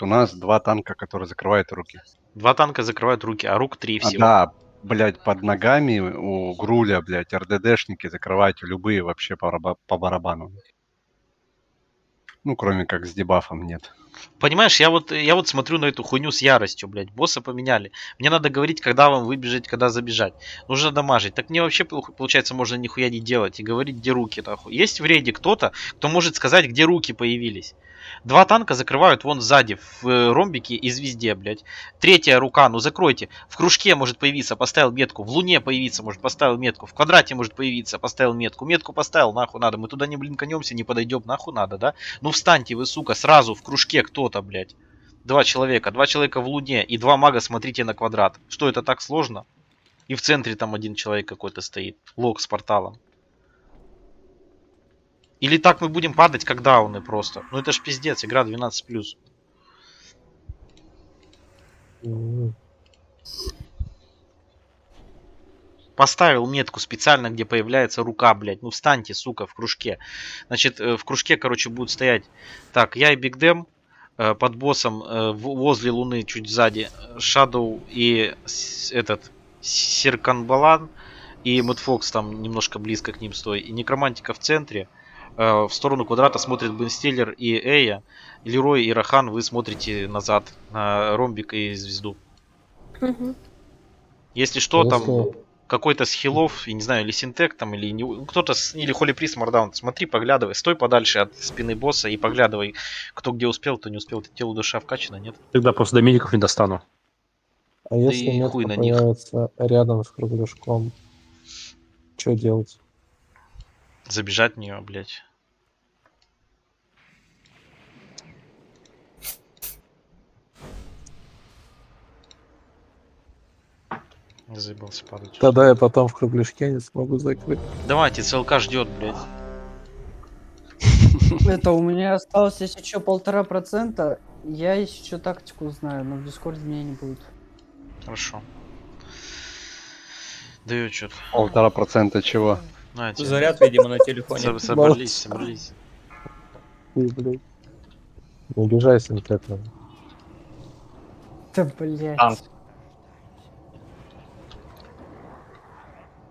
У нас два танка, которые закрывают руки. Два танка закрывают руки, а рук три А, всего. да, блядь, под ногами у Груля, блядь, РДДшники закрывают любые вообще по, по барабану. Ну, кроме как с дебафом нет. Понимаешь, я вот, я вот смотрю на эту хуйню с яростью, блядь. Босса поменяли. Мне надо говорить, когда вам выбежать, когда забежать. Нужно дамажить. Так мне вообще, пол- получается, можно нихуя не делать и говорить, где руки, нахуй. Есть в рейде кто-то, кто может сказать, где руки появились. Два танка закрывают вон сзади, в э, ромбике и звезде, блядь. Третья рука, ну закройте. В кружке может появиться, поставил метку. В луне появиться, может поставил метку. В квадрате может появиться, поставил метку. Метку поставил, нахуй надо. Мы туда не блинканемся, не подойдем, нахуй надо, да? Ну встаньте вы, сука, сразу в кружке кто-то, блядь. Два человека, два человека в луне и два мага смотрите на квадрат. Что это так сложно? И в центре там один человек какой-то стоит. Лог с порталом. Или так мы будем падать, как дауны просто. Ну это ж пиздец, игра 12+. М, Поставил метку специально, где появляется рука, блядь. Ну встаньте, сука, в кружке. Значит, э, в кружке, короче, будут стоять. Так, я и Биг Дэм под боссом э, возле луны, чуть сзади. Шадоу и этот Серканбалан и Мэтфокс там немножко близко к ним стой. И Некромантика в центре. Э, В сторону квадрата смотрит Бенстиллер и Эя. Лерой и Рахан вы смотрите назад на ромбик и звезду. Мгм. Если что, там если- какой-то с хилов, я не знаю, или синтек там, или не- ну, кто-то, с- или Холли Прис Мардаун, смотри, поглядывай, стой подальше от спины босса и поглядывай, кто где успел, кто не успел, ты телу душа вкачана, нет? Тогда просто до медиков не достану. А если и метка хуй на них. рядом с кругляшком, что делать? Забежать в нее, блядь. Я заебался падать. Тогда я потом в кругляшке не смогу закрыть. Давайте, ЦЛК ждет, блядь. Это у меня осталось если еще полтора процента. Я еще тактику знаю, но в Дискорде меня не будет. Хорошо. Даю что-то. Полтора процента чего? Знаете, Заряд, видимо, на телефоне. со- собрались, собрались. Ты, блядь. Не обижайся на это. Да блять. Танк.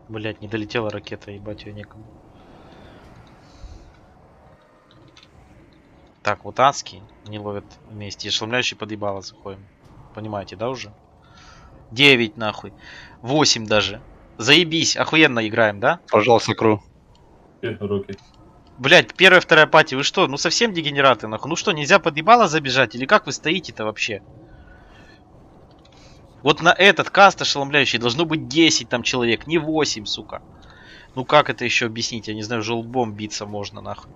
Блять, не долетела ракета, ебать ее некому. Так, вот адский не ловят вместе. И ошеломляющий подъебало заходим. Понимаете, да, уже? 9 нахуй. 8 даже. Заебись, охуенно играем, да? Пожалуйста, Кру. Руки. Блять, первая, вторая пати, вы что? Ну совсем дегенераты, нахуй. Ну что, нельзя подъебало забежать? Или как вы стоите-то вообще? Вот на этот каст ошеломляющий должно быть 10 там человек, не 8, сука. Ну как это еще объяснить? Я не знаю, желбом биться можно, нахуй.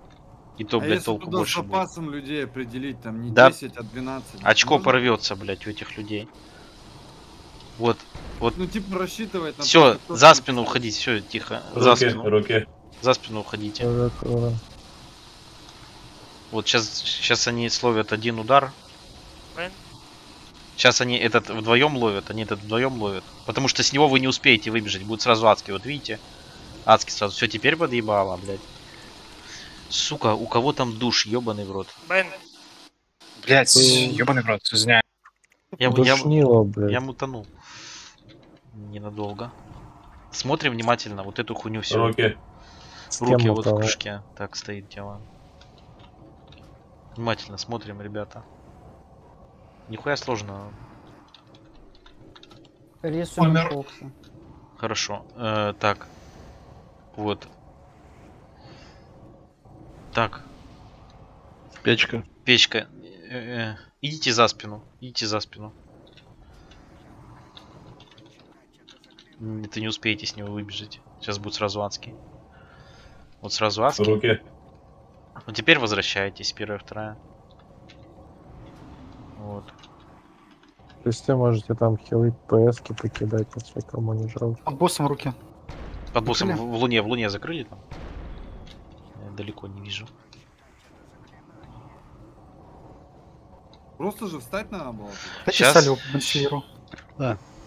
И то, а блядь, толку больше будет. людей определить, там не Да. 10, а 12. Очко можно? порвется, блядь, у этих людей. Вот, вот. Ну, типа, рассчитывать на Все, за спину уходить, все, тихо. За Руки, спину. руки. За спину уходите. Вот сейчас, сейчас они словят один удар. Сейчас они этот вдвоем ловят, они этот вдвоем ловят. Потому что с него вы не успеете выбежать, будет сразу адский, вот видите? Адский сразу. Все, теперь подъебало, блядь. Сука, у кого там душ, ебаный в рот. Блять, Ты- ебаный в рот, извиняюсь. Я, я, Душнило, блядь. я мутанул. Ненадолго. Смотрим внимательно вот эту хуйню все. Руки. Руки вот в кружке. Так стоит дело. Внимательно смотрим, ребята. Нихуя сложного. Рисуем Фокса. Хорошо. Э, так. Вот. Так, Печка. печка. Э, э, идите за спину. Идите за спину. Это не успеете с него выбежать. Сейчас будет сразу адский. Вот сразу адский. Руки. Ну теперь возвращайтесь, первая, вторая. Вот. То есть вы можете там хилы ПСки покидать, если кому не жалко. Под боссом руки. Под боссом в, в луне, в луне закрыли там? Я далеко не вижу. Просто же встать надо было. Щас. салю Бенсилеру.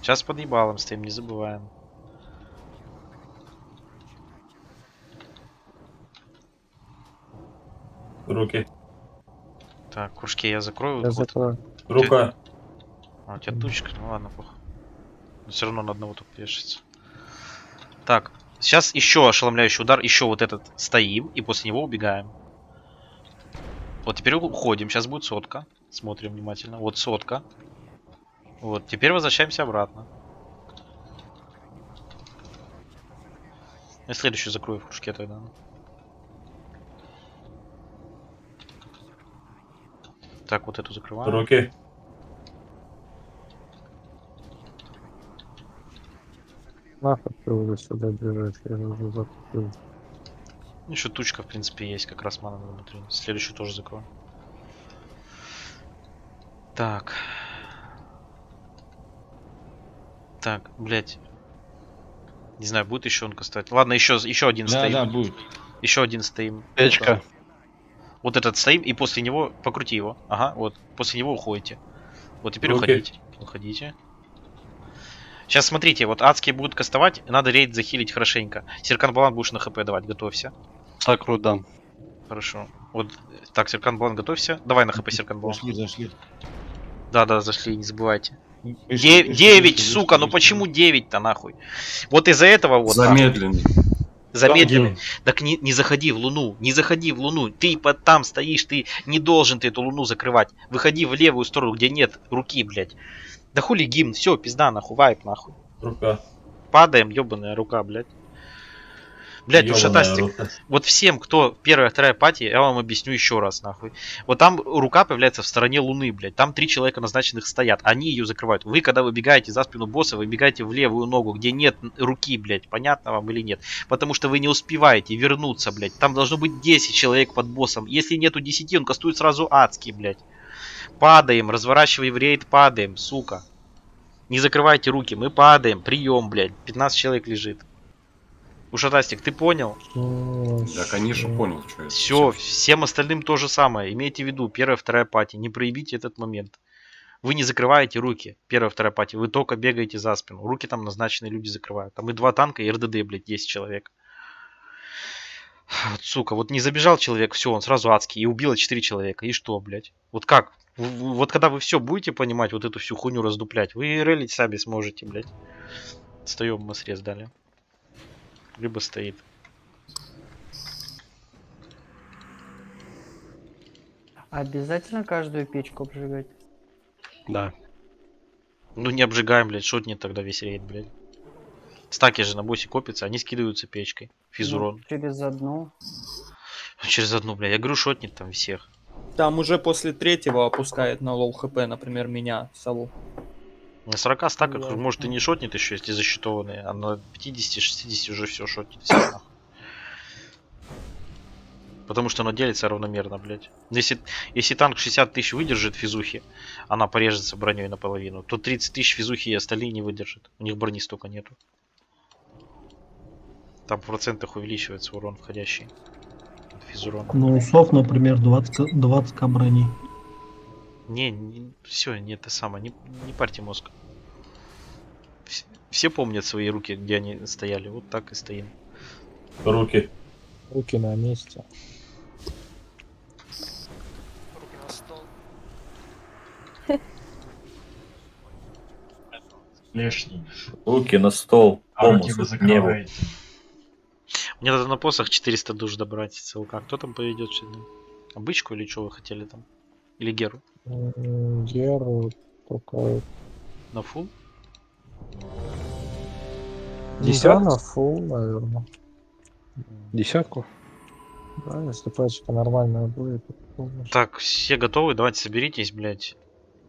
Сейчас под ебалом стоим, не забываем. Руки. Так, кружки я закрою. Я вот, закрою. Рука. А, у тебя тучка, ну ладно, похуй. Но все равно на одного только вешается. Так, сейчас еще ошеломляющий удар, еще вот этот стоим, и после него убегаем. Вот теперь уходим, сейчас будет сотка. Смотрим внимательно. Вот сотка. Вот, теперь возвращаемся обратно. Я следующую закрою в кружке тогда. Так, вот эту закрываем. Руки. Нахуй ты уже сюда бежишь, я же уже закупил. Еще тучка, в принципе, есть, как раз мана внутри. Следующую тоже закрою. Так. Так, блять. Не знаю, будет еще он стоять. Ладно, еще, еще один Да, стоим. да, будет. Еще один стоим. Печка. Вот этот стоим, и после него покрути его. Ага, вот. После него уходите. Вот теперь Окей. уходите. Уходите. Сейчас смотрите, вот адские будут кастовать, надо рейд захилить хорошенько. Серкан Балан будешь на хп давать, готовься. Сакру дам. Хорошо. Вот, так, Серкан Балан, готовься. Давай на хп Серкан Балан. Зашли, зашли. Да, да, зашли, не забывайте. Де- вышли, Девять, вышли, сука, ну почему 9-то нахуй? Вот из-за этого вот. нахуй. Замедленный. Так не, не заходи в луну, не заходи в луну. Ты под там стоишь, ты не должен ты эту луну закрывать. Выходи в левую сторону, где нет руки, блядь. Да хули гимн, все, пизда, нахуй, вайп, нахуй. Рука. Падаем, ебаная рука, блядь. Блядь, Ёбаная ушатастик. рука. Вот всем, кто первая, вторая пати, я вам объясню еще раз, нахуй. Вот там рука появляется в стороне Луны, блядь. Там три человека назначенных стоят. Они ее закрывают. Вы, когда выбегаете за спину босса, выбегаете в левую ногу, где нет руки, блядь. Понятно вам или нет? Потому что вы не успеваете вернуться, блядь. Там должно быть 10 человек под боссом. Если нету 10, он кастует сразу адский, блядь. Падаем, разворачивай в рейд, падаем, сука. Не закрывайте руки, мы падаем. Прием, блядь. 15 человек лежит. Ушатастик, ты понял? Да, конечно, понял, что это. Все, всем остальным то же самое. Имейте в виду, первая, вторая пати. Не проявите этот момент. Вы не закрываете руки, первая, вторая пати. Вы только бегаете за спину. Руки там назначенные люди закрывают. Там и два танка, и РДД, блядь, 10 человек. Вот, сука, вот не забежал человек, все, он сразу адский, и убило 4 человека. И что, блядь? Вот как? Вот когда вы все будете понимать, вот эту всю хуйню раздуплять, вы релить сами сможете, блядь. Встаем, мы срез дали. Либо стоит. Обязательно каждую печку обжигать? Да. Ну не обжигаем, блядь, шотнет тогда весь рейд, блядь. Стаки же на боссе копятся, они скидываются печкой. Физурон. Ну, через одну. Через одну, блядь. Я говорю, шотнет там всех. Там уже после третьего опускает на low HP, например, меня, Саву. На 40 стаках, Да. может, и не шотнет еще, если засчитованные, а на 50-60 уже все шотнет. Потому что оно делится равномерно, блядь. Если, если танк 60 тысяч выдержит физухи, она порежется броней наполовину, то 30 тысяч физухи и остальные не выдержат. У них брони столько нету. Там в процентах увеличивается урон входящий. от Физурона. Ну, усов, например, 20, к- 20 к брони. Не, все, не это самое, не, не парьте мозг. Вс- Все помнят свои руки, где они стояли. Вот так и стоим. Руки. Руки на месте. Лишний. Руки на стол. А руки вы закрываете. Мне надо на посох 400 душ добрать ЦЛК. Кто там поведет сегодня? Обычку или что вы хотели там? Или Геру? Геру только... На фул? Да, на фул, наверное. Десятку? Да, если пачка нормальная будет. Так, все готовы? Давайте соберитесь, блядь.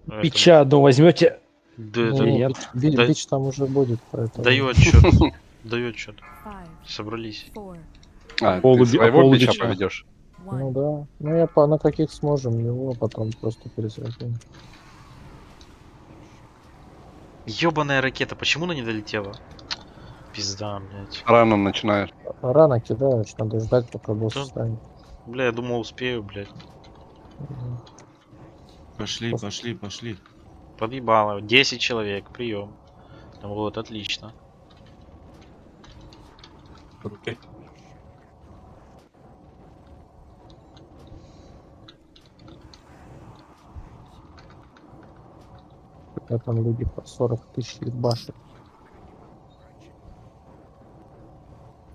Это- Пича одну возьмете? Да, да, нет. бич- би- Да- Бич там уже будет, поэтому... Даю отчет. Даю отчет. Собрались. А, ты своего бича поведешь? Ну да. Ну я по на каких сможем его потом просто пересадим. Ёбаная ракета, почему она не долетела? Пизда, блядь. Рано начинаешь. Рано кидаешь, надо ждать, пока босс Да. встанет. Бля, я думал успею, блядь. Пошли, пошли, пошли. Подъебало. 10 человек, прием. Вот, отлично. Руки. А там люди по 40 тысяч башек.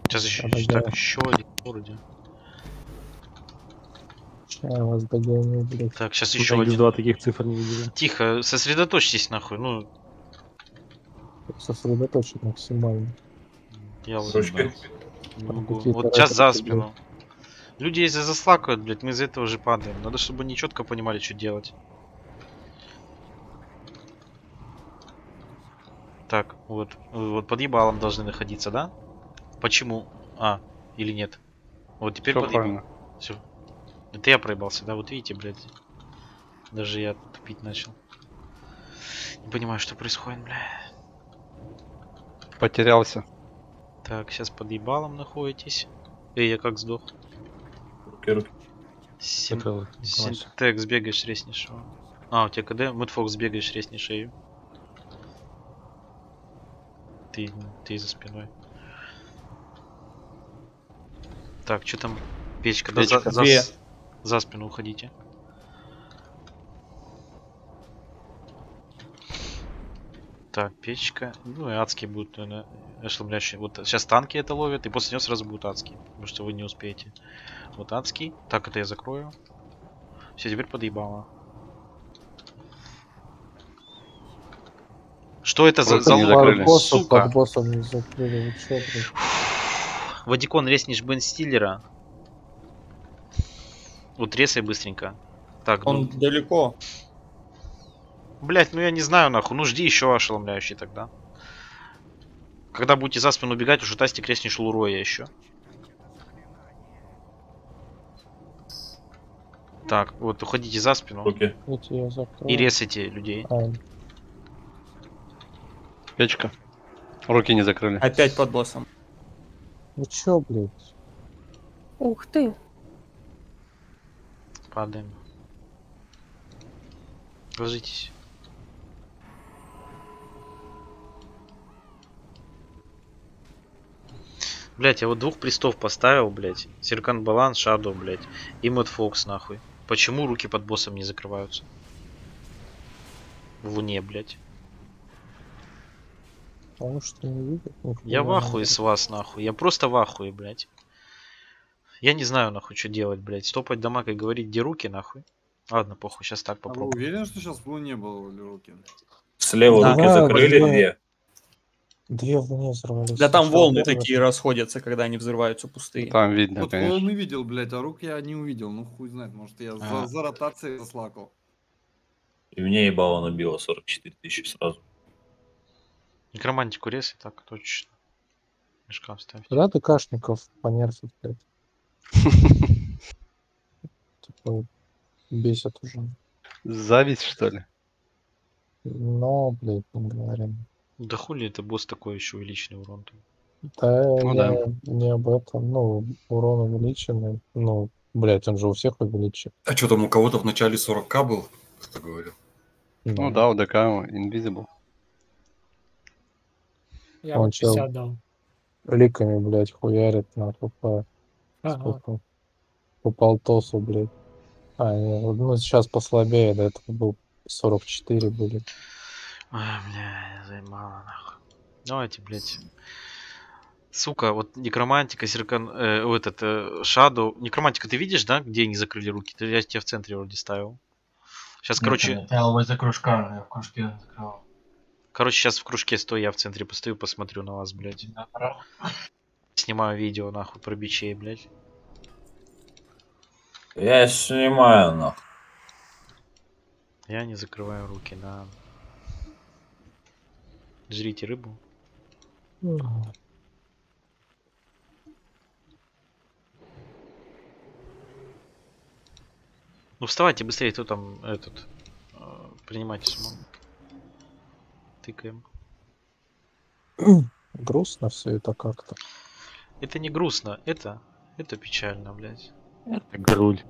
Сейчас еще, так, еще один вроде. Ща я вас догоню, блядь. Так, сейчас Еще еще один. два таких цифр не видели. Тихо, сосредоточьтесь нахуй. Ну, Сосредоточен максимально. я вот Ручки. не могу. Вот сейчас за спину. Люди если заслакают, блядь, мы из-за этого же падаем. Надо, чтобы они четко понимали, что делать. Так, вот. Вот под ебалом должны находиться, да? Почему? А, или нет? Вот теперь Всё под ебалом. Все. Это я проебался, да? Вот видите, блядь. Даже я тупить начал. Не понимаю, что происходит, бля. Потерялся. Так, сейчас под ебалом находитесь. Эй, я как сдох? Руки, руки. Сим... Закрыл. Синтекс, бегаешь, резнешь его. А, у тебя КД? Мудфокс, бегаешь, резнешь шею. Ты, ты за спиной. Так, что там? Печка, да, Печка. за, за, с- за спину уходите. Так, печка. Ну и адские будут, наверное, ошеломляющие. Вот сейчас танки это ловят, и после него сразу будут адские. Потому что вы не успеете. Вот адский. Так, это я закрою. Все, теперь подъебало. Что это за, Просто за не лук, закрыли. Под боссом, сука? под боссом не закрыли. Вы? Вадикон резнишь Бен Стиллера. Вот ресай быстренько. Так, ну, Он далеко. блять, ну я не знаю нахуй. Ну жди еще ошеломляющий тогда. Когда будете за спину убегать, уже тастик резнишь Луроя еще. Так, вот уходите за спину закрою. и ресайте людей. А, Печка. Руки не закрыли. Опять под боссом. ну чё, блядь? Ух ты. Падаем. Ложитесь. Блять, я вот двух престов поставил, блять. Серкан Балан, Шадо, блять. И Мэтт Фокс, нахуй. Почему руки под боссом не закрываются? В луне, блять. Потому что не видят. нихуя Я в ахуе с вас, нахуй. Я просто в ахуе, блять. Я не знаю, нахуй, что делать, блять. Стопать дамаг и говорить, где руки, нахуй. Ладно, похуй, сейчас так А вы попробуем. уверены, что сейчас в Луне был руки? Слева Да, руки да, закрыли, да. две. Две в луне взорвались. Да там Сначала волны первая, такие расходятся, когда они взрываются пустые. Там видно, Вот конечно. волны видел, блядь, а рук я не увидел. Ну хуй знает, может я А. за, за ротацией заслакал. И мне ебало набило 44 тысячи сразу. Некромантику рез и так точно. Мешкам ставь. Да, ты кашников понерфит, блядь. Типа, бесит уже. Зависть, что ли? Но, блядь, не говорим. Да хули это босс такой еще увеличенный урон. там. Да, Ну я да. не об этом. Ну, урон увеличенный. Ну, блядь, он же у всех увеличен. А что там у кого-то в начале 40к был? Кто говорил? Ну да, у ДК Invisible. Я Он чел. 50 дал. Ликами, блядь, хуярит на по, Ага. сколько? по полтосу, блядь. А, не, вот, ну сейчас послабее, до этого был 44 были. Ай, бля, заебало нахуй. Давайте, блядь. Сука, вот некромантика, серкан, э, вот этот, э, Shadow. Некромантика ты видишь, да, где они закрыли руки? Ты, я тебя в центре вроде ставил. Сейчас, короче, Я возле кружка, я в кружке закрывал. Короче, сейчас в кружке стой, я в центре постою, посмотрю на вас, блядь. Снимаю видео, нахуй, про бичей, блядь. Я снимаю, нахуй. Я не закрываю руки, да. Жрите рыбу. Ну вставайте быстрее, кто там этот э, принимайте самому. Тыкаем. Грустно все это как-то. Это не грустно, это это печально, блядь. Груль.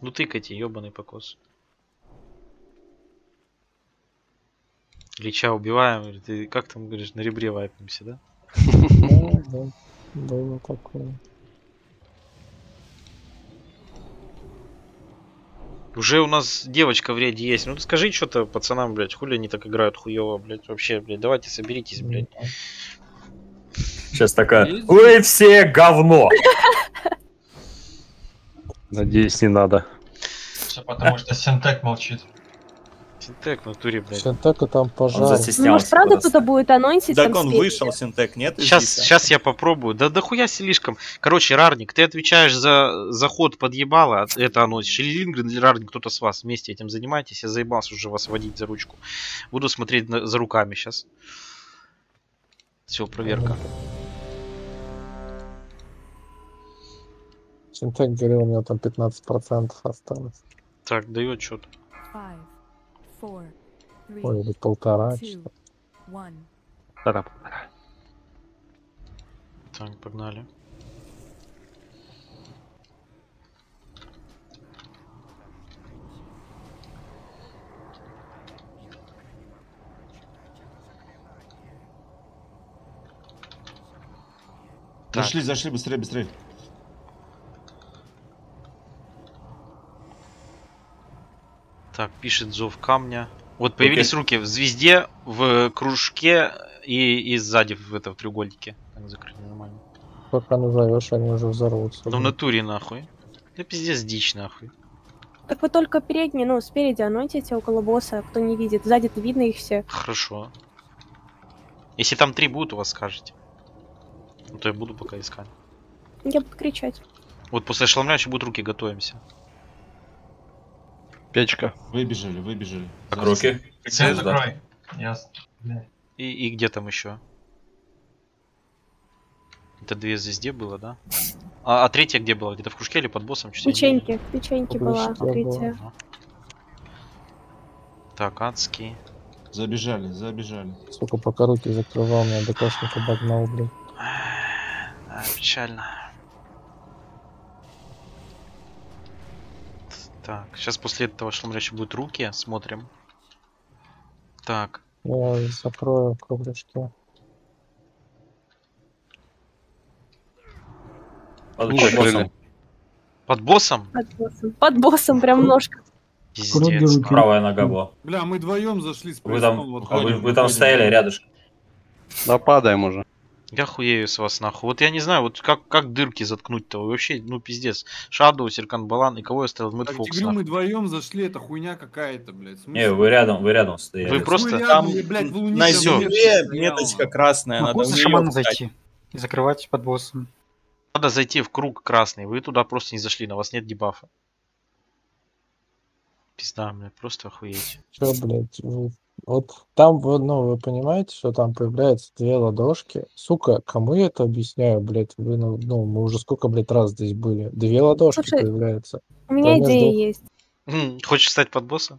Ну тыкайте, ебаный покос. Лича убиваем, или ты как там говоришь, на ребре вайпнемся, да? Да, да, было такое. Уже у нас девочка в ряде есть. Ну скажи что-то пацанам, блядь, хули они так играют хуево, блядь. Вообще, блядь, давайте соберитесь, блядь. Сейчас такая, вы все говно. Надеюсь, не надо. Все потому что Синтек молчит. Синтек в натуре, блядь. Синтека там пожар. Ну, может, правда кто-то будет анонсить Так он с вышел, Синтек, нет? Сейчас, сейчас я попробую. Да дохуя слишком. Короче, Рарник, ты отвечаешь за заход под ебало, а это анонсишь. Или Лингрен, или Рарник, кто-то с вас вместе этим занимаетесь. Я заебался уже вас водить за ручку. Буду смотреть на- за руками сейчас. Все, проверка. Синтек говорил, у него там 15% осталось. Так, даю отчет. Ой, или полтора. что-то. Тара. Так, погнали. Так. Зашли, зашли, быстрее, быстрее. Так, пишет зов камня. Вот появились руки в звезде, в кружке и, и сзади в, это, в треугольнике. Так, закрыли нормально. Пока назовешь, они уже взорвутся. Ну в натуре нахуй. Да пиздец дичь нахуй. Так вы только передние, ну, спереди анонсите около босса, кто не видит. Сзади-то видно их все. Хорошо. Если там три будут, у вас скажете. Ну то я буду пока искать. Я буду кричать. Вот после ошеломляющих будут руки, готовимся. Печка. Выбежали, выбежали. Руки. Цель Звезда. закрой. Я... с- бля. И, и где там еще? Это две звезде было, да? А, а третья где была? Где-то в кружке или под боссом? Чуть Печеньки, печеньки была третья. Ага. Так, адский. Забежали, забежали. Сука, пока руки закрывал, меня ДКшник обогнал, блядь. Да, печально. Так, сейчас после этого ошеломляющих будут руки, смотрим. Так, Я закрою кругляшки. Под закрыли. боссом. под боссом? Под боссом. Под боссом прям ножка. Пиздец. Правая нога была. Бля, мы вдвоем зашли с Вы там, вот вы, вы там стояли рядышком. Да падаем уже. Я хуею с вас нахуй. Вот я не знаю, вот как, как дырки заткнуть-то вообще, ну пиздец. Шадоу, Серкан Балан и кого я оставил? Мэтт Фокс, Тигрю, мы вдвоем зашли, это хуйня какая-то, блядь. Смысл? Не, вы рядом, вы рядом стояли. Вы просто- Мы Там рядом, блядь, в луне на земле меточка красная, надо Могу в за шамана зайти и закрывать под боссом. Надо зайти в круг красный, вы туда просто не зашли, на вас нет дебафа. Пизда, блядь, просто охуеть. Чё, блядь, вот там, вы, ну, вы понимаете, что там появляются две ладошки? Сука, кому я это объясняю, блядь? Вы, ну, ну, мы уже сколько, блядь, раз здесь были. Две ладошки Слушай, появляются. У меня между- идея есть. М, Хочешь стать под босса?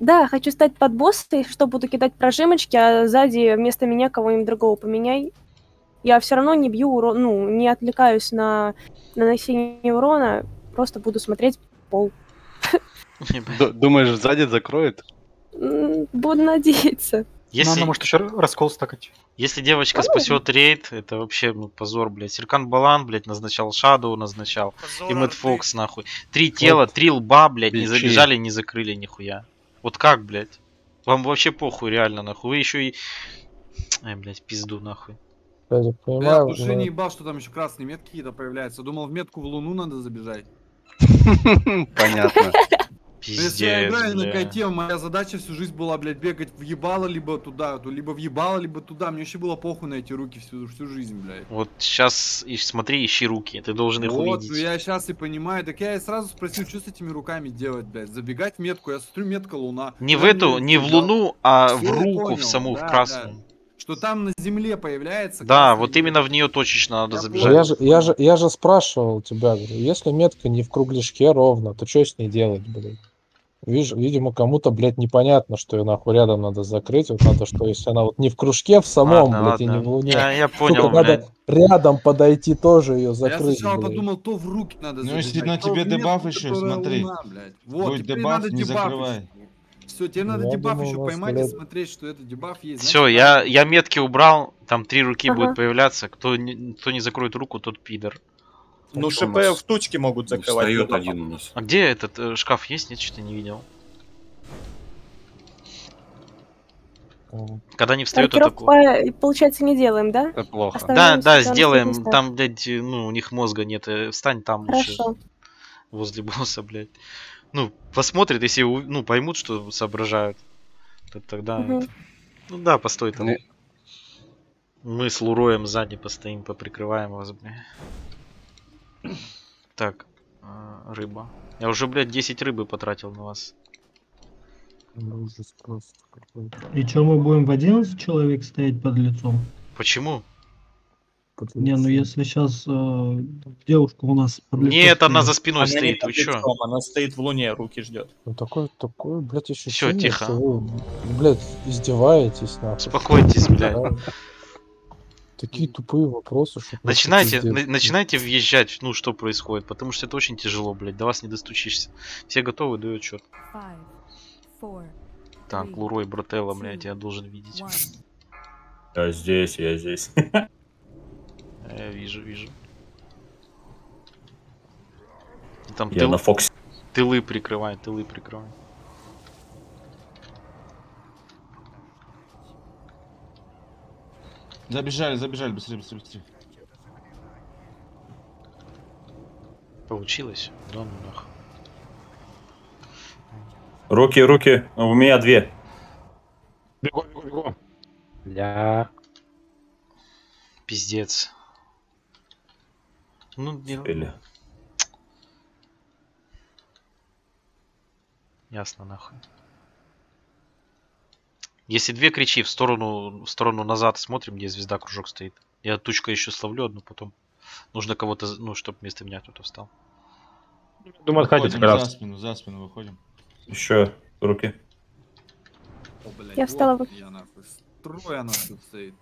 Да, хочу стать под босса, и что буду кидать прожимочки, а сзади вместо меня кого-нибудь другого поменяй. Я все равно не бью урон, ну, не отвлекаюсь на нанесение урона, просто буду смотреть в пол. Думаешь, сзади закроет? Буду надеяться. Если, она может еще раскол стакать. если девочка спасет рейд, это вообще ну, позор, блядь. Серкан Балан, блядь, назначал Шадоу, назначал. И Мэтт Фокс, нахуй. Три тела, три лба, блядь, не забежали, не закрыли нихуя. Вот как, блядь? Вам вообще похуй, реально, нахуй. Вы еще и... Ай, блядь, пизду, нахуй. Я в понимаю, душе но- не ебал, что там еще красные метки какие-то появляются. Думал, в метку в луну надо забежать. Понятно. Ну, Если я Пиздец, играю на бля. коте, моя задача всю жизнь была, блядь, бегать в ебало, либо туда, то либо в ебало, либо туда. Мне вообще было похуй на эти руки всю, всю жизнь, блядь. Вот сейчас и смотри, ищи руки, ты должен их Вот, увидеть. ну я сейчас и понимаю. Так я и сразу спросил, что с этими руками делать, блядь. Забегать в метку, я смотрю, метка луна. Не Я в эту, не в луну, а в Всё, я руку, понял, в саму, да, в красную. Что там на земле появляется. Да, вот именно в нее точечно надо Я забежать. Я же, я, же, я же спрашивал тебя, говорю, если метка не в кругляшке ровно, то что с ней делать, блядь? Вижу, видимо, кому-то, блядь, непонятно, что ее нахуй рядом надо закрыть. Вот надо, что если она вот не в кружке в самом, Ладно, блядь, и ладно. не в луне. Я- я сука, понял, надо рядом подойти тоже ее Я закрыть. сначала блядь. подумал, то в руки надо Ну, если на тебе дебаф еще, смотри. луна, блядь. Вот, Будет дебаф, надо не дебаф закрывай. Все, тебе надо Я дебаф думал, еще поймать и блядь, смотреть, что это дебаф есть. Все, я, я метки убрал, там три руки Ага. будут появляться. Кто не, кто не закроет руку, тот пидор. Ну, ШП в тучке могут Ну, закрывать. Встает либо- один у нас. А где этот э, шкаф есть? Нет, что-то не видел. Когда не встает, это Маркировку, э, получается, не делаем, да? Это плохо. Да, да, сделаем. Там, блядь, ну, у них мозга нет. э, Встань там лучше. Хорошо. Возле босса, блядь. Ну, посмотрят, если ну, поймут, что соображают. то Тогда. Мгм. это- Ну да, постой там. Не- Мы с Луроем сзади постоим, поприкрываем вас, бля. Так, а, рыба. Я уже, блядь, 10 рыбы потратил на вас. Какой-то. И что, мы будем в 11 человек стоять под лицом? Почему? Не, ну если сейчас девушка у нас под лицом Нет, она за спиной Она стоит, вы чё? Она стоит в луне, руки ждет. Ну такое, такое, блядь, ощущение, тихо. что вы, блядь, издеваетесь, нахуй. Успокойтесь, блядь. Такие тупые вопросы, что Начинайте, на- начинайте въезжать, ну, что происходит, потому что это очень тяжело, блядь, до вас не достучишься. Все готовы, дают отчет. Так, Лурой, Брателло, блядь, я должен видеть. Я здесь, я здесь. Я вижу, вижу. Там Я тыл- на Фоксе. тылы прикрывай, тылы прикрывай. Забежали, забежали, быстрее, быстрее, быстрее. Получилось? Да ну нахуй. Руки, руки. У меня две. Бегу, бегу, бегу. Бля. Пиздец. Ну, не... Или... Ясно, нахуй. Если две кричи в сторону, в сторону назад смотрим, где звезда кружок стоит. Я тучка еще словлю одну потом. Нужно кого-то, ну, чтобы вместо меня кто-то встал. Думаю, отходить как Выходим за спину, за спину выходим. Еще руки. О, блядь, Я встала вот в- Я нахуй. Трое нас тут стоит.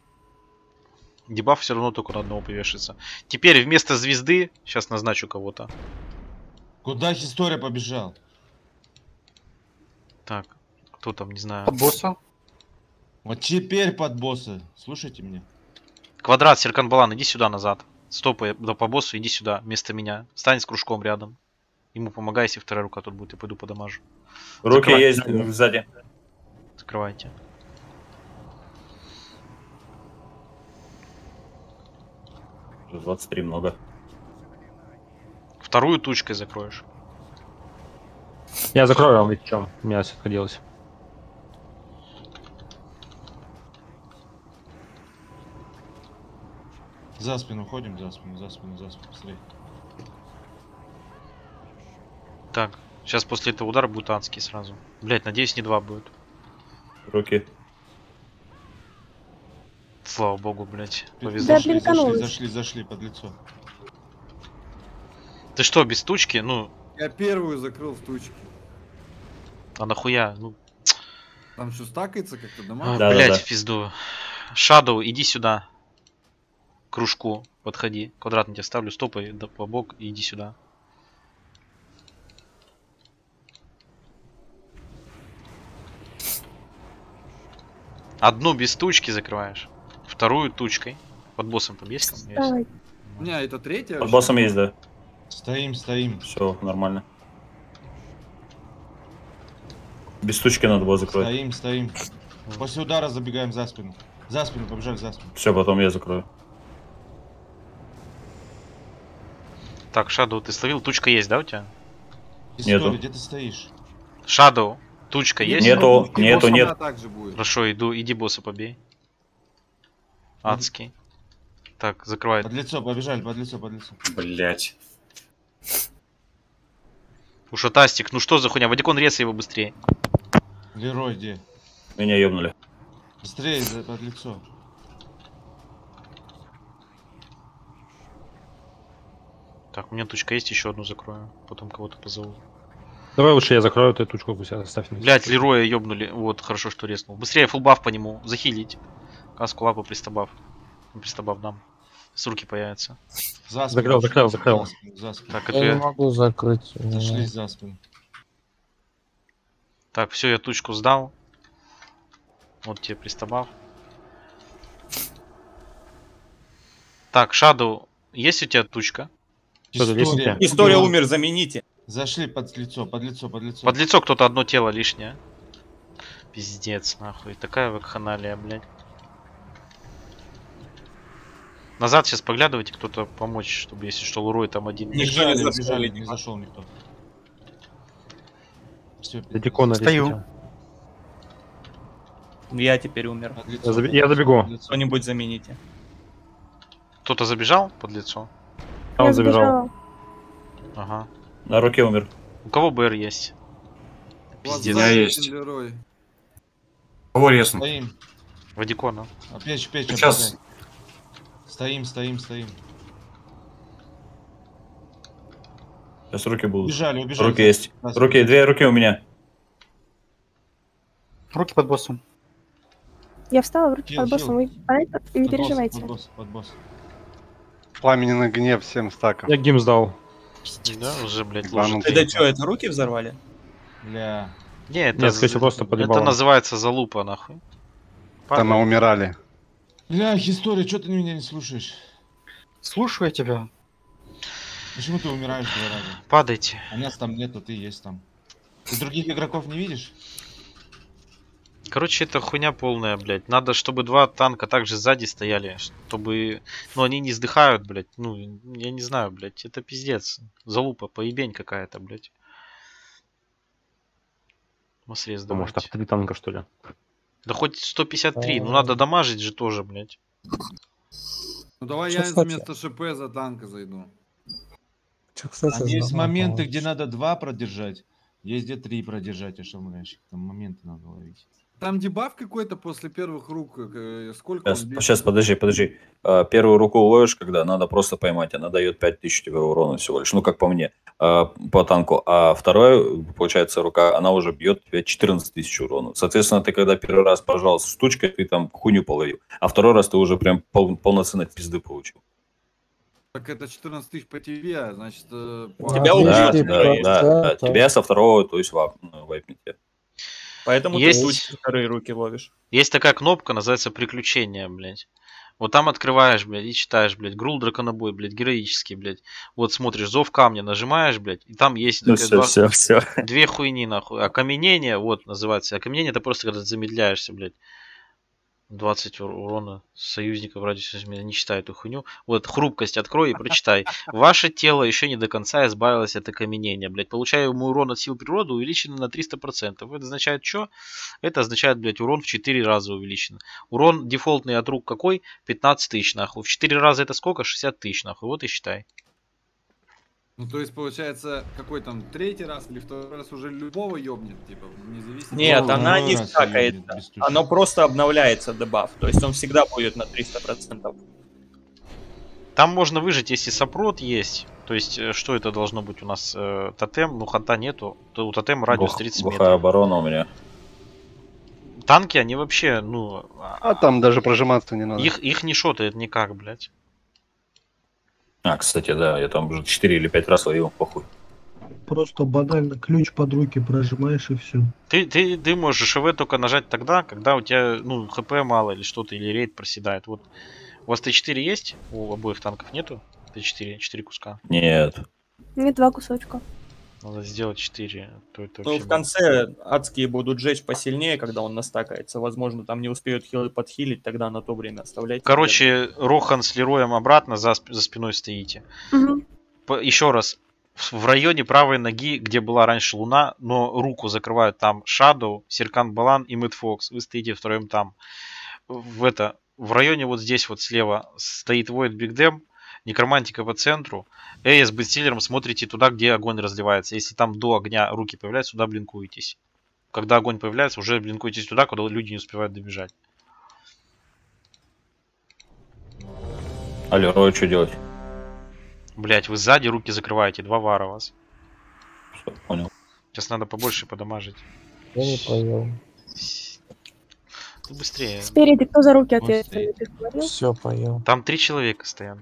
Дебаф все равно только на одного повешается. Теперь вместо звезды сейчас назначу кого-то. Куда история побежал? Так, кто там, не знаю. Босса? Вот теперь под босса. Слушайте меня. Квадрат, Серкан Балан, иди сюда назад. Стопай да, по боссу, иди сюда, вместо меня. Стань с кружком рядом. Ему помогай, если вторая рука тут будет, я пойду подамажу. Руки Закрывай. есть сзади. Закрывайте. Уже 23 много. Вторую тучкой закроешь. Я закрою вам ведь чем. У меня все отходилось. За спину ходим, за спину, за спину, за спину. Быстрее. Так, сейчас после этого удара будет адский сразу. Блять, надеюсь, не два будет. Руки. Слава богу, блять. Да, Повезло. Зашли, зашли, блинканулась. зашли, зашли под лицо. Ты что, без тучки? Ну, Я первую закрыл в тучке. а нахуя? Ну, Там что, стакается как-то а, дома? Да, да, блять, да. в пизду. Шадоу, иди сюда. К Кружку, подходи. Квадрат на тебя ставлю, стопай да, по бок и иди сюда. Одну без тучки закрываешь, вторую тучкой. Под боссом там есть? Есть. Давай. У меня это третья Под боссом есть, да. Стоим, стоим. Все, нормально. Без стучки надо было закрыть. Стоим, стоим. После удара забегаем за спину. За спину, побежали за спину. Все, потом я закрою. Так, Шадоу, ты словил? Тучка есть, да, у тебя? История, Нету. где ты стоишь? Шадоу, тучка есть? Нету, И нету, нет. Хорошо, иду, иди босса побей. Адский. Так, закрывай. Под лицо, побежали, под лицо, под лицо. Блять. Ушатастик, ну что за хуйня? Вадикон резай его быстрее. Лерой, где? Меня ебнули. Быстрее, за- под лицо. Так, у меня тучка есть, еще одну закрою. Потом кого-то позову. Давай лучше я закрою эту тучку, пусть оставь. на Блять. Лероя ёбнули. Вот, хорошо, что резнул. Быстрее фулбаф по нему. Захилить. Каску лапу пристабав. Пристабав дам. С руки появится. За спину. Закрыл, закрыл, закрыл. За спину. Так, это Я не я... могу закрыть. у меня- Зашли за спину. Так, все, я тучку сдал. Вот тебе пристабав. Так, Шаду, есть у тебя тучка? Лестница? История умер, замените. Зашли под лицо, под лицо, под лицо. Под лицо кто-то одно тело лишнее. Пиздец, нахуй. Такая вакханалия, блядь. Назад сейчас поглядывайте, кто-то помочь, чтобы если что, Лурой там один. Не Бежали, зашел, бежали, видимо. не зашел никто. Все, Далеко на Стою. Я теперь умер. лицо, Я, под я забегу. Кто-нибудь замените. Кто-то забежал под лицо? А он забежал. Ага. На руке умер. У кого БР есть? Пиздец. У меня есть. Кого резнуть? Стоим. Вадикона. А, Печь, печь, Сейчас. Стоим, стоим, стоим. Сейчас руки будут. Убежали, убежали. Руки есть. Нас- Руки, две руки у меня. Руки под боссом. Я встала в руки Хил, под боссом, хил. вы не Под босс, переживайте. Под босс, под босс. Пламенный гнев 7 стаков. Я гим сдал. Да, уже, блядь, Ебанутый. ложит. Это что, это руки взорвали? Бля. Не, это, Нет, скорее просто это подъебало. называется залупа, нахуй. Там мы умирали. Бля, история, что ты меня не слушаешь? Слушаю я тебя. Почему ты умираешь два раза? Падайте. А нас там нету, ты есть там. Ты других игроков не видишь? Короче, это хуйня полная, блядь. Надо, чтобы два танка также сзади стояли, чтобы... Ну, они не сдыхают, блядь. Ну, я не знаю, блядь. Это пиздец. Залупа, поебень какая-то, блядь. Масрез Ну, Может, давайте. автори танка, что ли? Да хоть 153, ну надо дамажить же тоже, блядь. Ну давай Чё, я кстати? вместо ШП за танка зайду. Чё, кстати, Там есть моменты, где надо два продержать. Есть где три продержать, а что мальчик? Там моменты надо ловить. Там дебаф какой-то после первых рук. э, Сколько Сейчас, сейчас, подожди, подожди. А, Первую руку ловишь, когда надо просто поймать. Она дает 5000 тебе урона всего лишь. Ну, как по мне, а, по танку. А вторая, получается, рука, она уже бьет тебе 14 тысяч урона. Соответственно, ты когда первый раз пожал с штучкой, ты там хуйню половил. А второй раз ты уже прям пол- полноценной пизды получил. Так это 14 тысяч по тебе, а значит... э, по- Тебя убьют, Да, да, да, да, да, да. да. Тебя со второго, то есть вап, вайпнет тебя. Поэтому Есть- ты штучки вторые руки ловишь. Есть такая кнопка, называется приключения, блядь. Вот там открываешь, блядь, и читаешь, блядь, Грул Драконобой, блядь, героический, блядь. Вот смотришь, зов камня, нажимаешь, блядь, и там есть Ну все, два- все, все. две хуйни, нахуй. Окаменение, вот, называется. Окаменение это просто когда ты замедляешься, блядь. 20 ур- урона союзников в радиусе измерения. Не читай эту хуйню. Вот, хрупкость открой и прочитай. Ваше тело еще не до конца избавилось от окаменения, блядь. Получаемый урон от сил природы увеличен на 300%. Это означает что? Это означает, блядь, урон в 4 раза увеличен. Урон дефолтный от рук какой? 15 тысяч, нахуй. В 4 раза это сколько? 60 тысяч, нахуй. Вот и считай. Ну то есть получается, какой там третий раз или второй раз уже любого ёбнет, типа, независимо. Нет, Ну, она не стакает. Оно просто обновляется дебаф. То есть он всегда будет на 300%. Там можно выжить, если сопрот есть. То есть, э, что это должно быть у нас? Э, тотем, ну ханта нету. То у тотема радиус Глух- 30 Глухая метров. оборона у меня. Танки, они вообще, ну, А там даже прожиматься не надо. их, их не шотает никак, блядь. А, кстати, да, я там уже 4 или 5 раз ловил, похуй. Просто банально ключ под руки прожимаешь и все. Ты, ты, ты можешь ШВ только нажать тогда, когда у тебя, ну, хп мало или что-то, или рейд проседает. Вот у вас Т4 есть? У обоих танков нету? Т4, 4 куска. Нет. Мне два кусочка. Надо сделать 4. То это Ну, в конце адские будут жечь посильнее, когда он настакается. Возможно, там не успеют хилы подхилить, тогда на то время оставляйте. Короче, Рохан с Лероем обратно за, сп- за спиной стоите. Мгм. еще раз. В районе правой ноги, где была раньше Луна, но руку закрывают там Shadow, Серкан Балан и Мэтт Фокс. Вы стоите втроем там. В это, в районе вот здесь вот слева стоит Void Биг Дэм, Некромантика по центру. Эя с бестселлером смотрите туда, где огонь разливается. Если там до огня руки появляются, туда блинкуетесь. Когда огонь появляется, уже блинкуетесь туда, куда люди не успевают добежать. Алло, Рой, что делать? Блять, вы сзади руки закрываете, два вара у вас. Всё, понял. Сейчас надо побольше подамажить. Я не понял. Ну, быстрее. Спереди кто за руки ответственный, ты? Все поел. Там три человека стоят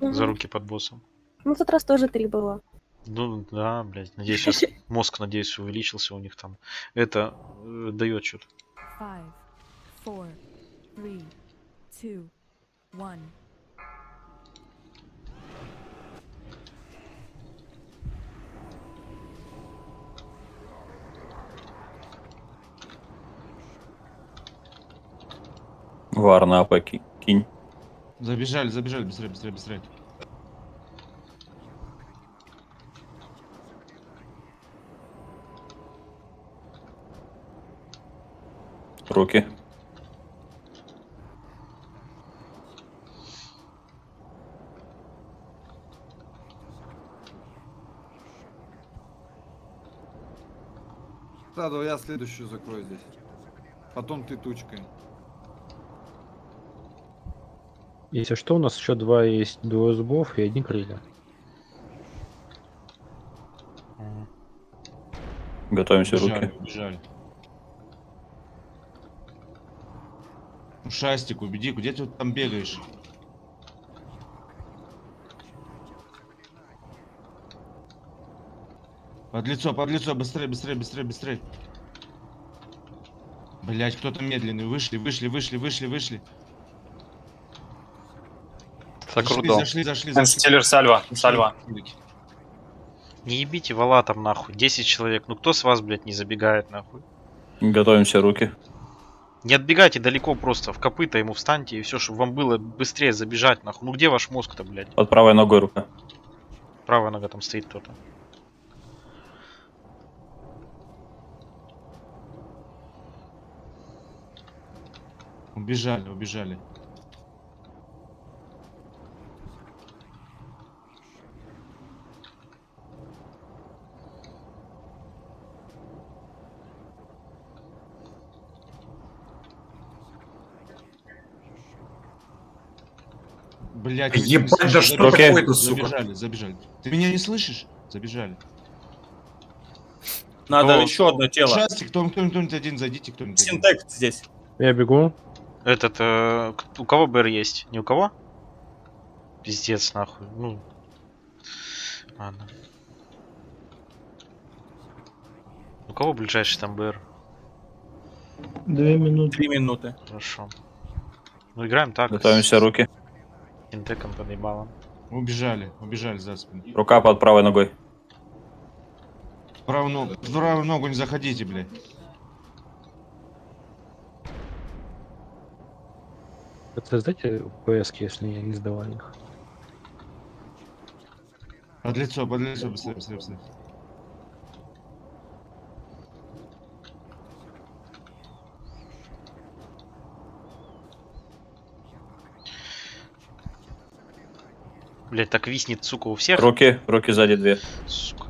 за руки под боссом. Ну, в тот раз тоже три было. Ну, да, блядь. Надеюсь, сейчас мозг, надеюсь, увеличился у них там. Это э, дает что-то. Варна, а кинь. Забежали, забежали, быстрее, быстрее, быстрее. Руки. Саду, я следующую закрою здесь. Потом ты тучкой. Если что, у нас еще два есть двое зубов и одни крылья. Готовимся Убежали, руки. убежали. Шастик, убеди, где ты там бегаешь? Под лицо, под лицо, быстрее, быстрее, быстрее, быстрее. Блять, кто-то медленный. Вышли, вышли, вышли, вышли, вышли. Зашли, зашли, зашли, зашли. Стиллер Сальва, Сальва. Не ебите вала там нахуй. 10 человек. Ну кто с вас, блядь, не забегает нахуй? Готовимся руки. Не отбегайте далеко просто. В копыта ему встаньте и все, чтобы вам было быстрее забежать нахуй. Ну где ваш мозг-то, блядь? Под правой ногой рука. Правая нога там стоит кто-то. Убежали, убежали. Блять, Ебать, да что такое-то, сука? Забежали, забежали. Ты меня не слышишь? Забежали. Надо Кто- еще одно тело. Шастик, кто- кто- кто-нибудь один, зайдите, кто-нибудь. Синтек здесь. Я бегу. Этот, э, у кого БР есть? Не у кого? Пиздец, нахуй. Ну. Ладно. У кого ближайший там БР? Две минуты. Три минуты. Хорошо. Ну играем так. Готовимся руки. Интеком подъебалом. Убежали, убежали за спину. Рука под правой ногой. Правую ногу, правую ногу не заходите, блядь. Это сдайте ПС, если я не сдавал их. Под лицо, под лицо, быстрее, быстрее, быстрее. Блять, так виснет, сука, у всех. Руки, руки сзади две. Сука.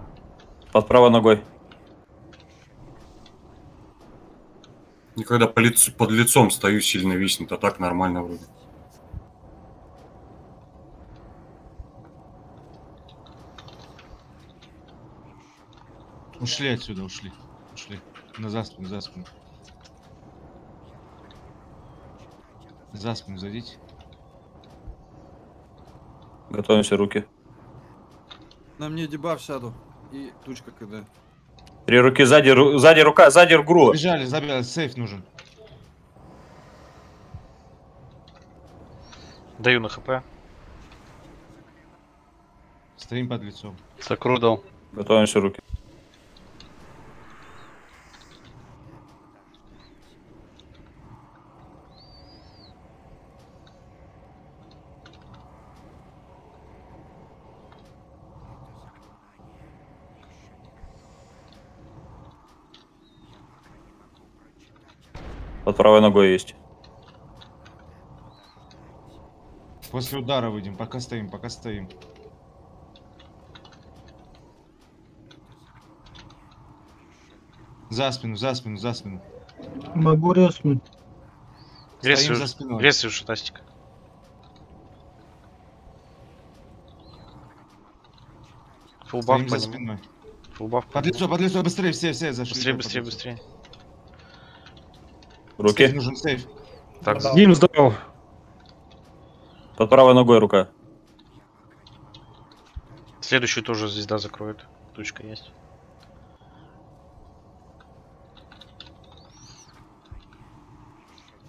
Под правой ногой. Никогда по лицу, под лицом стою, сильно виснет, а так нормально вроде. Ушли отсюда, ушли. Ушли. На за спину, за спину. За спину зайдите. Готовимся руки. На мне дебаф сяду. И тучка КД. Три руки сзади, ру- сзади рука, сзади гру. Бежали, забежали, сейф нужен. Даю на хп. Стоим под лицом. Сакру дал. Готовимся руки. Под правой ногой есть. После удара выйдем, пока стоим, пока стоим. За спину, за спину, за спину. Могу резнуть. Стоим Рез за спиной. Рез шутастик. Фулбаф Стоим по за нему. спиной. Фулбаф по Под лицо, под лицо, быстрее, все, все зашли. Быстрее, под быстрее, быстрее. Руки. Сейф нужен, сейф. Так, Дим сдал. Под правой ногой рука. следующую тоже звезда закроет. Тучка есть.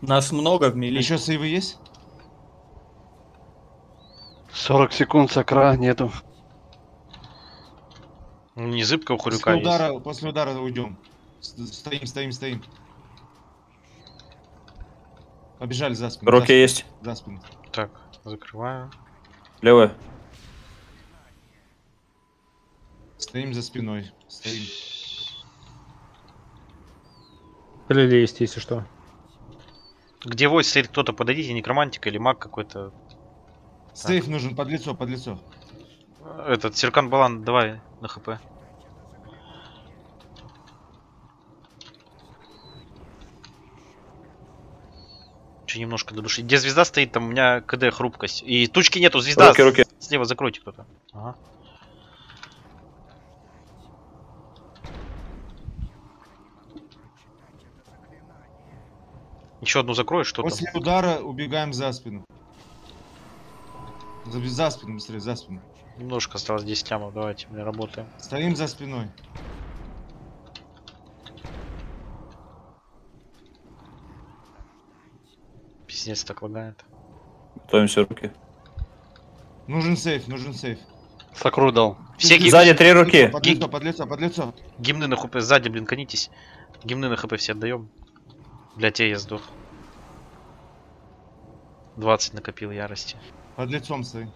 Нас много в мили. Еще сейвы есть? 40 секунд сакра нету. Не зыбка у Хурюка После есть. удара, после удара уйдем. Стоим, стоим, стоим. Побежали за спину. Руки за спину, есть. За спину. Так, закрываю. Левая. Стоим за спиной. Стоим. Лили есть, если что. Где войс стоит кто-то, подойдите, некромантик или маг какой-то. Сейф нужен под лицо, под лицо. Этот, Серкан Балан, давай на хп. Че немножко до души. Где звезда стоит, там у меня КД хрупкость. И тучки нету, звезда. Руки, руки. Слева закройте кто-то. Ага. Еще одну закроешь, что После там? удара убегаем за спину. За, за спину, быстрее, за спину. Немножко осталось 10 лямов, давайте, мы работаем. Стоим за спиной. Пиздец так лагает. Готовимся руки. Нужен сейф, нужен сейф. Сакру дал. Все ги- Сзади три руки. Под лицо, под лицо, под лицо. Гимны на хп сзади, блин, конитесь. Гимны на хп все отдаем. Для тебя я сдох. 20 накопил ярости. Под лицом стоим.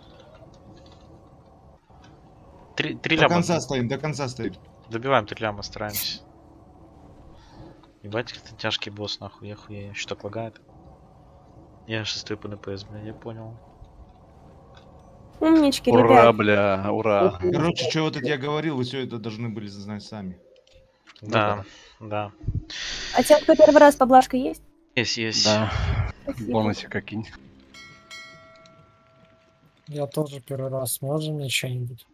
Три, три До ляма. конца стоим, до конца стоим. Добиваем три ляма, стараемся. Ебать, это тяжкий босс, нахуй, я хуя, что так лагает. Я шестой по HPS, блин, я понял. Умнички, Ура, ребят. бля, ура. Короче, что вот это я говорил, вы все это должны были знать сами. Да, да. А те, кто первый раз поблажка есть? Есть, есть. Да. Спасибо. Бонусе какие Я тоже первый раз. Можно мне что-нибудь?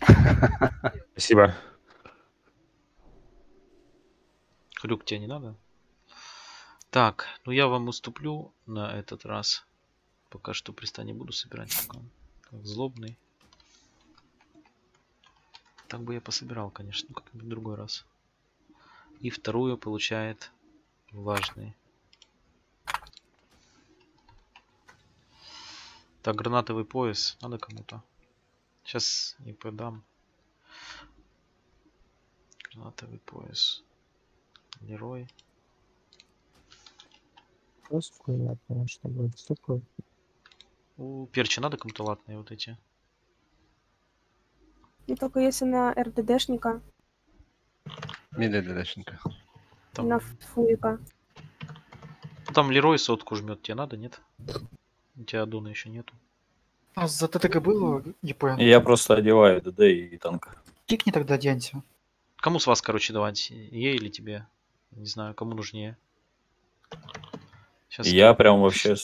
Спасибо. Хрюк тебе не надо? Так, ну я вам уступлю на этот раз. Пока что приста не буду собирать. Как злобный. Так бы я пособирал, конечно, ну как-нибудь другой раз. И вторую получает влажный. Так, гранатовый пояс. Надо кому-то. Сейчас не подам. Гранатовый пояс. Герой. Просто понятно, что будет такое. У Перчи надо кому-то латные вот эти? И только если на РДДшника, Медленно, Там, на фуика. ну, там Лерой сотку жмет, тебе надо, нет? У тебя Адона еще нету. А за ТТГ было ЕП? Я просто одеваю ДД и танка. Кикни тогда оденься. Кому с вас, короче, давать? Ей или тебе? Не знаю, кому нужнее. Сейчас, Я прям вообще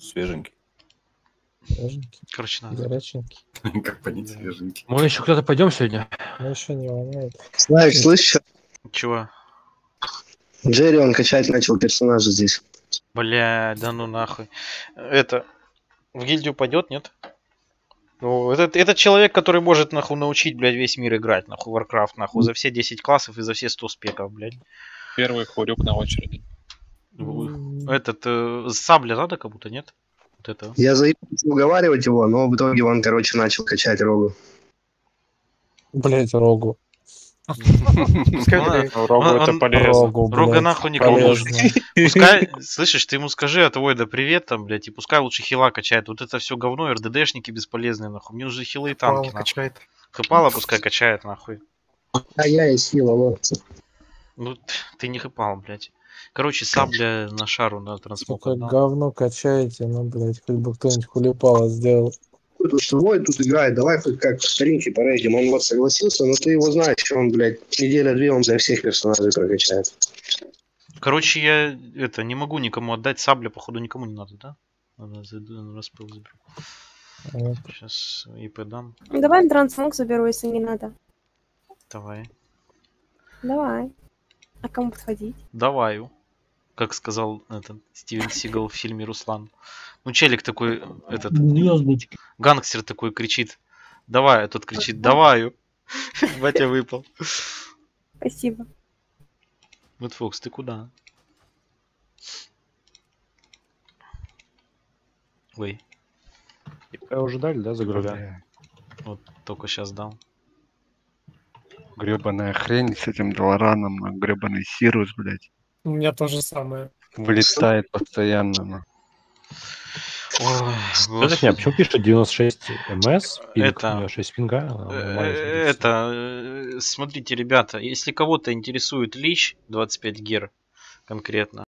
свеженький. Свеженький, короче, надо. горяченький. Как понять свеженький. Мы еще куда-то пойдем сегодня? Ну еще не волнует. Славик, слышишь? Чего? Джерри, он качать начал персонажа здесь. Бля, да ну нахуй. Это, в гильдию пойдет, нет? Ну, этот, этот человек, который может, нахуй, научить, блядь, весь мир играть, нахуй, Warcraft, нахуй, за все 10 классов и за все 100 спеков, блядь. Первый хурюк на очереди. Этот, э, сабля надо кому-то, нет? Вот это. Я заебался уговаривать его, но в итоге он, короче, начал качать рогу. Блять, рогу. Пускай, Рогу это полезно. Рогу, Рога нахуй никому не нужен. Пускай, слышишь, ты ему скажи от Войда привет там, блядь, и пускай лучше хила качает. Вот это все говно, РДДшники бесполезные, нахуй. Мне нужны хилы и танки, нахуй. качает. Хэпала пускай качает, нахуй. А я и сила, вот. Ну, ты не хэпал, блядь. Короче, сабля на шару на трансмок. Сука, говно качаете, ну, блядь, хоть бы кто-нибудь хулипало сделал. Тут свой тут играет, давай хоть как в старинке порейдим. Он вот согласился, но ты его знаешь, что он, блядь, неделя-две он для всех персонажей прокачает. Короче, я это не могу никому отдать. Сабля, походу, никому не надо, да? Надо зайду, распыл заберу. Вот. Сейчас ИП дам. Ну, Давай на трансмог заберу, если не надо. Давай. Давай. А кому подходить? Давай. Как сказал этот Стивен Сигал в фильме Руслан. Ну, челик такой, этот, Звездочки. гангстер такой кричит. Давай, а тот кричит, давай. Батя выпал. Спасибо. Вот, Фокс, ты куда? Ой, ИП уже дали, да, за груля? вот только сейчас дал. Гребаная хрень с этим Долораном, гребаный Сирус, блядь. У меня то же самое. Вылетает постоянно. Ой, Подожди, а почему пишет 96 МС? Пинг, Это- у него 6 пинга? Э, же. Это, э, смотрите, ребята, если кого-то интересует лич 25 гер конкретно,